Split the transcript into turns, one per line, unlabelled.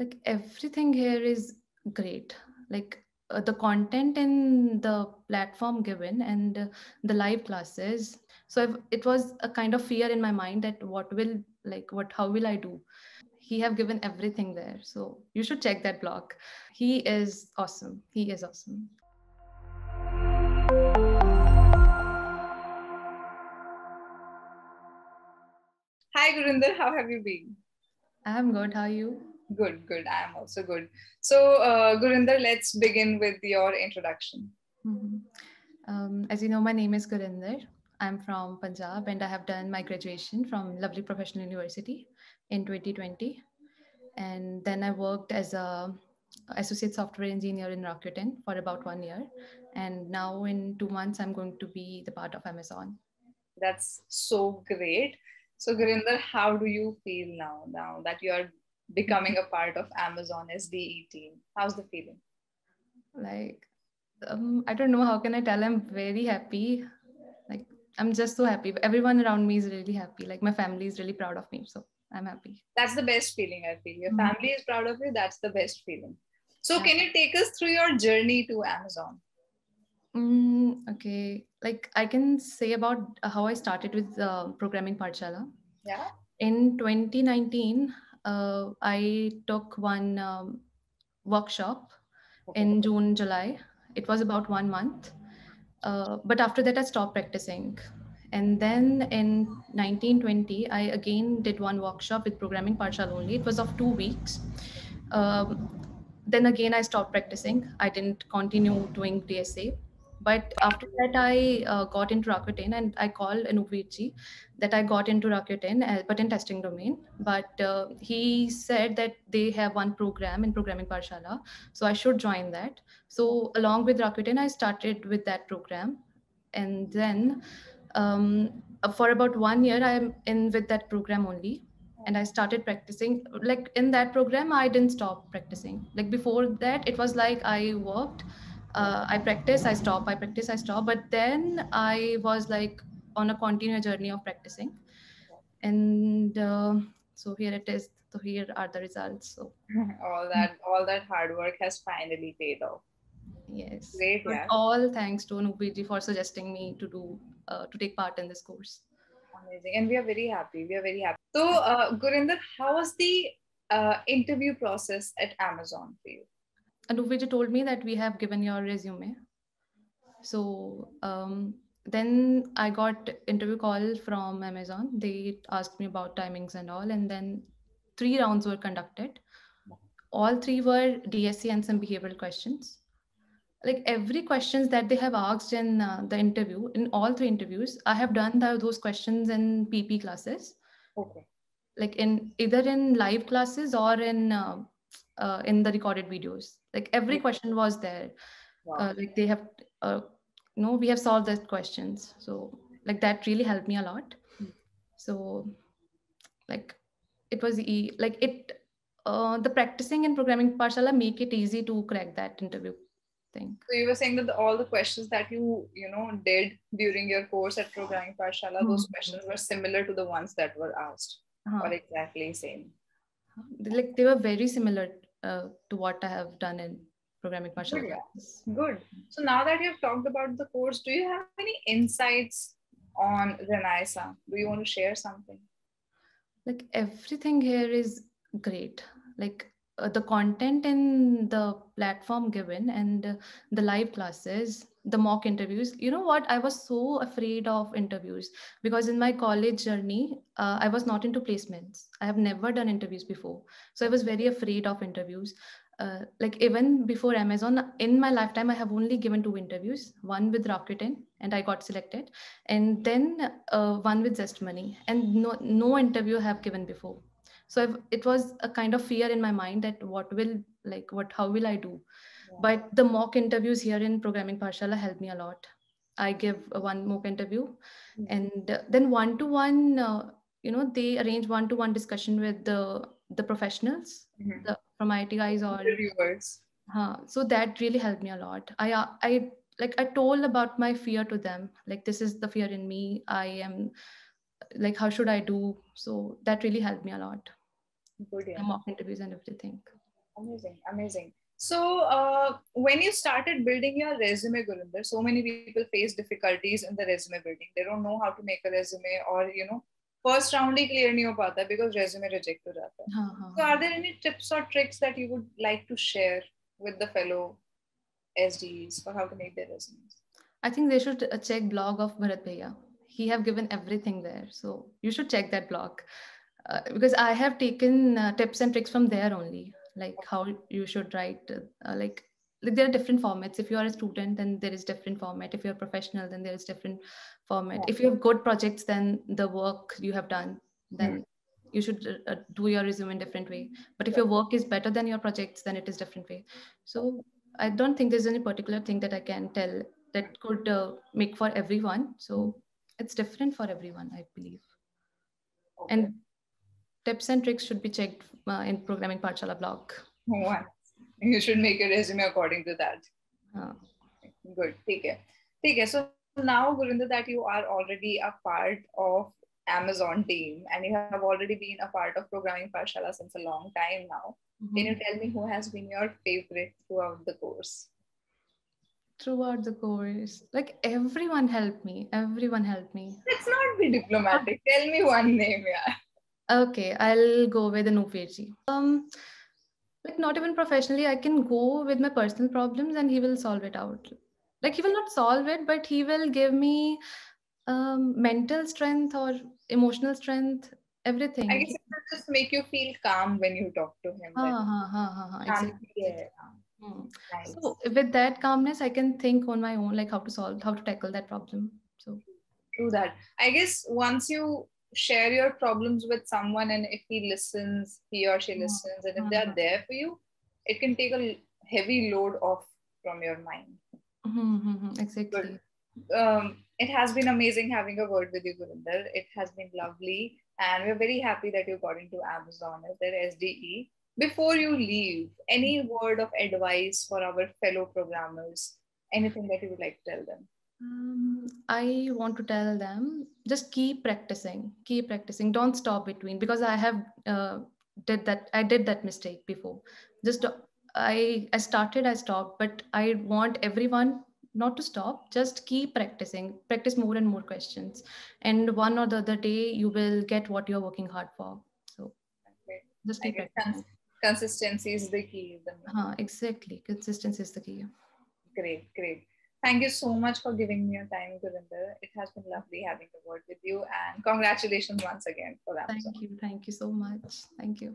like everything here is great. Like uh, the content in the platform given and uh, the live classes. So I've, it was a kind of fear in my mind that what will like what how will i do? He have given everything there. So you should check that blog he is awesome. He is awesome.
Hi, Gurinder. How have you been?
i'm good. How are you
Good, good. I am also good. So, uh, Gurinder, let's begin with your introduction.
Mhm. Um, as you know, my name is Gurinder. I'm from Punjab and I have done my graduation from Lovely Professional University in 2020. And then I worked as a associate software engineer in Rakuten for about one year. And now in two months, I'm going to be the part of Amazon.
That's so great. So, Gurinder, how do you feel now? Now that you are becoming a part of Amazon SDE team, how's the feeling?
Like, um, I don't know how can I tell. I'm very happy. Like, I'm just so happy. Everyone around me is really happy. Like, my family is really proud of me. So I'm happy.
That's the best feeling. I feel your
Mhm.
family is proud of you. That's the best feeling. So,
Yeah.
can you take us through your journey to Amazon?
Mm, okay, like I can say about how I started with uh, programming Pathshala.
Yeah.
In 2019, uh, I took one um, workshop in June, July. It was about one month. Uh, but after that, I stopped practicing. And then in 1920, I again did one workshop with programming Pathshala only. It was of two weeks. Um, then again, I stopped practicing. I didn't continue doing DSA. But after that, I uh, got into Rakuten and I called Anupveerji that I got into Rakuten, uh, but in testing domain. But uh, he said that they have one program in programming Pathshala, so I should join that. So along with Rakuten, I started with that program, and then um, for about one year, I'm in with that program only. And I started practicing. Like in that program, I didn't stop practicing. Like before that, it was like I worked, uh, I practice, I stop, I practice, I stop. But then I was like on a continuous journey of practicing and uh, so here it is so here are the results so
all that all that hard work has finally paid off.
yes
Great, yeah.
all thanks to Anupiji for suggesting me to do uh, to take part in this course
Amazing. And we are very happy. We are very happy. So, uh, Gurinder, how was the uh, interview process at Amazon for you?
Anupiji told me that we have given your resume. So um, then I got interview call from Amazon. They asked me about timings and all and then three rounds were conducted. All three were DSC and some behavioral questions. Like every questions that they have asked in uh, the interview in all three interviews i have done tho- those questions in pp classes.
Okay.
like in either in live classes or in uh, uh, in the recorded videos like every question was there
Wow.
uh, like they have uh, you know we have solved those questions so like that really helped me a lot
Hmm.
so like it was e- like it uh, the practicing and programming Pathshala make it easy to crack that interview thing
So you were saying that the, all the questions that you you know did during your course at Programming Pathshala, those
Mhm.
questions were similar to the ones that were asked,
Uh-huh.
or exactly same.
Like they were very similar uh, to what I have done in programming Pathshala
Good,
classes.
Good. So now that you've talked about the course, do you have any insights on Renaissance? Do you want to share something?
Like everything here is great. Like uh, the content in the platform given and uh, the live classes, the mock interviews. You know what? I was so afraid of interviews because in my college journey, uh, I was not into placements. I have never done interviews before, so I was very afraid of interviews. Uh, like even before Amazon, in my lifetime, I have only given two interviews. One with Rakuten, and I got selected, and then uh, one with Zest Money, and no no interview I have given before. So I've, it was a kind of fear in my mind that what will like what how will I do? But the mock interviews here in Programming Pathshala helped me a lot. I give one mock interview,
Mhm.
and uh, then one to one, you know, they arrange one to one discussion with the the professionals
Mhm.
the, from IT guys or
Reviewers.
Huh. So that really helped me a lot. I uh, I like I told about my fear to them. Like this is the fear in me. I am like how should I do? So that really helped me a lot.
Good,
The
yeah.
mock interviews and everything.
Amazing, amazing. So, uh, when you started building your resume, Gurinder, so many people face difficulties in the resume building. They don't know how to make a resume, or you know, first round he clear नहीं हो पाता because resume reject हो जाता है.
हाँ, हाँ,
So, are there any tips or tricks that you would like to share with the fellow SDEs for how to make their resumes?
I think they should uh, check blog of Bharat Bhaiya. He have given everything there, so you should check that blog uh, because I have taken uh, tips and tricks from there only, like how you should write. Uh, like, like there are different formats. If you are a student, then there is different format. If you're professional, then there is different format.
Yeah.
If you have good projects, then the work you have done, then you should uh, do your resume in different way. But if your work is better than your projects, then it is different way. So I don't think there's any particular thing that I can tell that could uh, make for everyone. So it's different for everyone, I believe.
Okay.
And tips and tricks should be checked uh, in Programming Pathshala blog.
One. You should make a resume according to that.
Uh,
Good. Take care. Take care. So now, Gurinder, that you are already a part of Amazon team and you have already been a part of Programming Pathshala since a long time now. Can you tell me who has been your favorite throughout the course?
Throughout the course, like everyone helped me. Everyone helped me.
Let's not be diplomatic. Tell me one name, yeah.
Okay, I'll go with Anup Virji. Um, like not even professionally, I can go with my personal problems and he will solve it out. Like he will not solve it, but he will give me um, mental strength or emotional strength, everything.
I guess it will just make you feel calm when you talk to him.
Ha,
Calm,
exactly.
yeah.
Hmm.
Nice.
So with that calmness, I can think on my own, like how to solve, how to tackle that problem. So
True that. I guess once you share your problems with someone and if he listens, he or she listens, and if they're
Mhm.
there for you, it can take a heavy load off from your mind.
hmm, hmm, hmm, exactly.
Um, it has been amazing having a word with you, Gurinder. It has been lovely. And we're very happy that you got into Amazon as their SDE. Before you leave, any word of advice for our fellow programmers? Anything that you would like to tell them?
Um, I want to tell them just keep practicing, keep practicing. Don't stop between because I have uh, did that. I did that mistake before. Just uh, I I started, I stopped, but I want everyone not to stop. Just keep practicing. Practice more and more questions, and one or the other day you will get what you're working hard for. So
Okay.
just keep
cons- consistency is the key. The
Huh, exactly. Consistency is the key.
Great, great. Thank you so much for giving me your time, Gurinder. It has been lovely having the word with you, and congratulations once again for that.
Thank you. Thank you so much. Thank you.